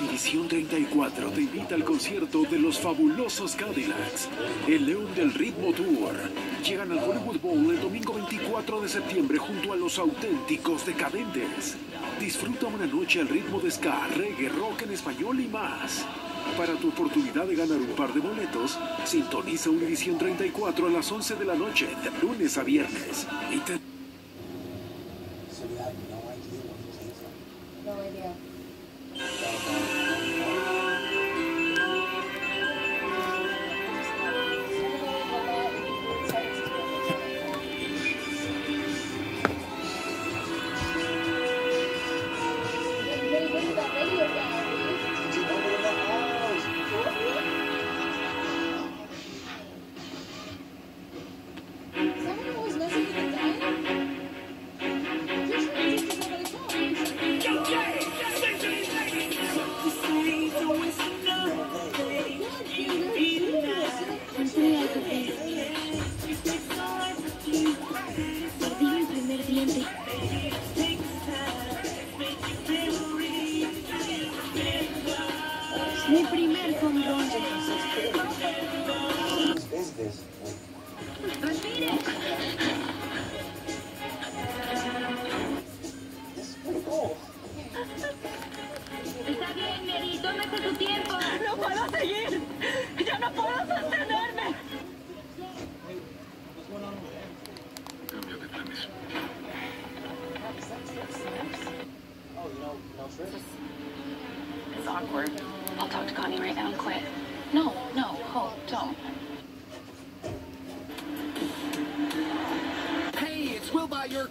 División 34 te invita al concierto de los fabulosos Cadillacs, el León del Ritmo Tour. Llegan al Hollywood Bowl el domingo 24 de septiembre junto a los auténticos decadentes. Disfruta una noche al ritmo de ska, reggae, rock en español y más. Para tu oportunidad de ganar un par de boletos, sintoniza Univisión 34 a las 11 de la noche, de lunes a viernes. You have no idea where he came from? No idea. Mi primer pretty cool. Está bien, Mary, tómate tu tiempo. No puedo seguir. It's awkward. I'll talk to Connie right now and quit. No, no, hold, don't. Hey, it's Will by your...